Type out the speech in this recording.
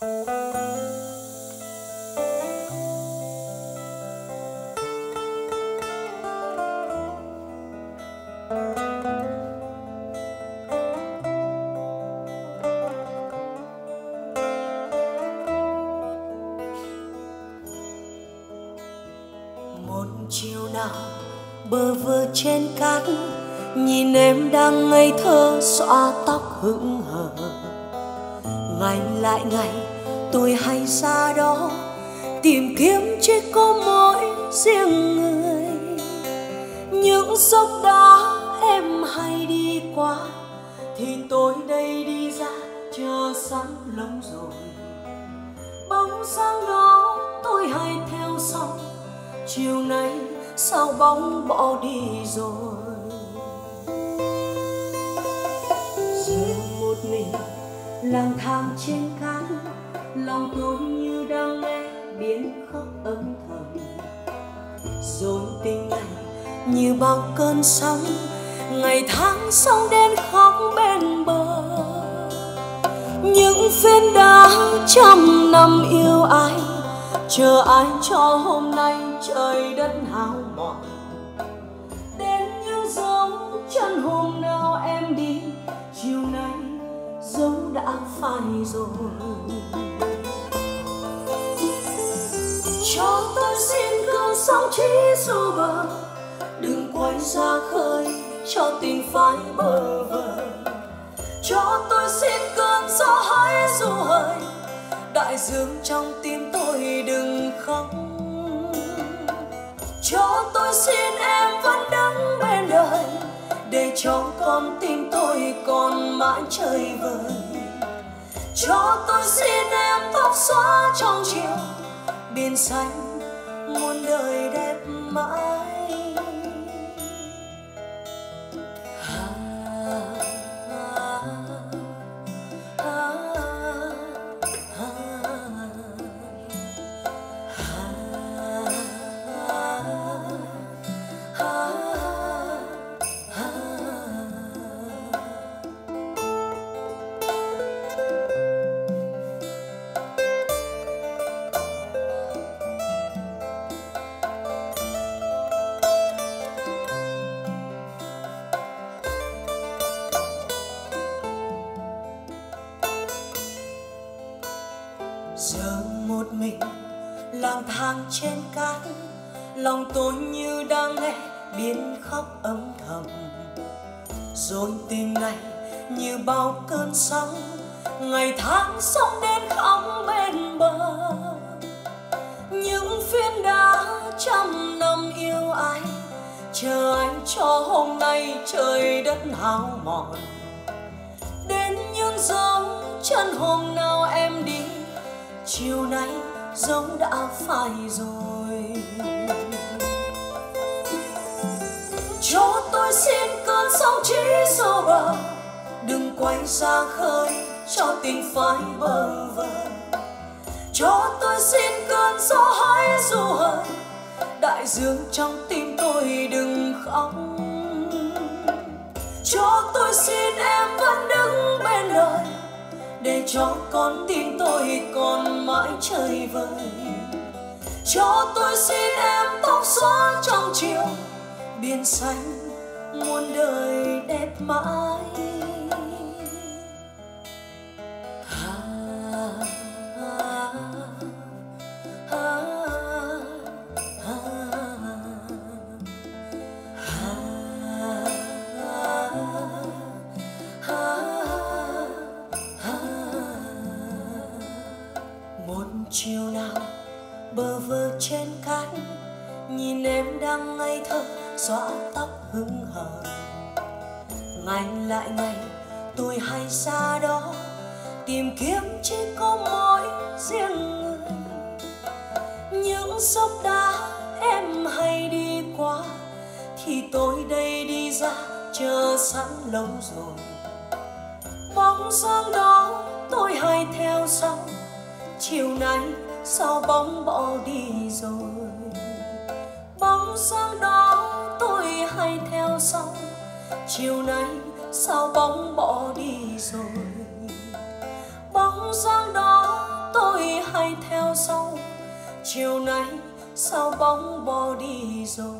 một chiều nào bơ vơ trên cát, nhìn em đang ngây thơ xõa tóc hững hờ. Ngày lại ngày tôi hay ra đó, tìm kiếm chỉ có mỗi riêng người. Những dốc đá em hay đi qua, thì tôi đây đi ra, chờ sẵn lắm rồi. Bóng sáng đó tôi hay theo sau, chiều nay sao bóng bỏ đi rồi? Giờ một mình, lang thang trên cát lòng tôi như đang nghe biến khóc âm thầm. Dồn tình này như bao cơn sóng, ngày tháng sóng đến khóc bên bờ. Những phiên đá trăm năm yêu ai, chờ ai cho hôm nay trời đất hao mòn. Đến những dấu chân hôm nào em đi, chiều nay dấu đã phai rồi cho tôi xin cơn sóng trí dù bờ đừng quay ra khơi cho tình phai bờ vờ cho tôi xin cơn gió hãy du hơi đại dương trong tim tôi đừng khóc. Cho tôi xin em vẫn đứng bên đời, để cho con tim tôi còn mãi chơi vơi. Cho tôi xin em tóc xóa trong chiều biển xanh muôn đời đẹp mãi. Lang thang trên cát, lòng tôi như đang nghe biến khóc âm thầm. Rồi tình này như bao cơn sóng, ngày tháng sóng đến khóc bên bờ. Những phiên đá trăm năm yêu ai, chờ anh cho hôm nay trời đất hao mòn. Đến những dấu chân hôm nào em đi, chiều nay giống đã phai rồi. Cho tôi xin cơn sóng chỉ xô bờ, đừng quay ra khơi cho tình phai bờ vờ. Cho tôi xin cơn gió hãy du hơi đại dương trong tim tôi đừng khóc. Cho tôi xin em để cho con tim tôi còn mãi chơi vơi cho tôi xin em tóc xóa trong chiều, biển xanh muôn đời đẹp mãi. Chiều nào bơ vơ trên cát, nhìn em đang ngây thơ xõa tóc hững hờ. Ngày lại ngày tôi hay xa đó, tìm kiếm chỉ có mỗi riêng người. Những dốc đá em hay đi qua, thì tôi đây đi ra, chờ sẵn lâu rồi. Bóng dáng đó tôi hay theo sau chiều nay sao bóng bỏ đi rồi? Bóng dáng đó tôi hay theo sau. Chiều nay sao bóng bỏ đi rồi? Bóng dáng đó tôi hay theo sau. Chiều nay sao bóng bỏ đi rồi?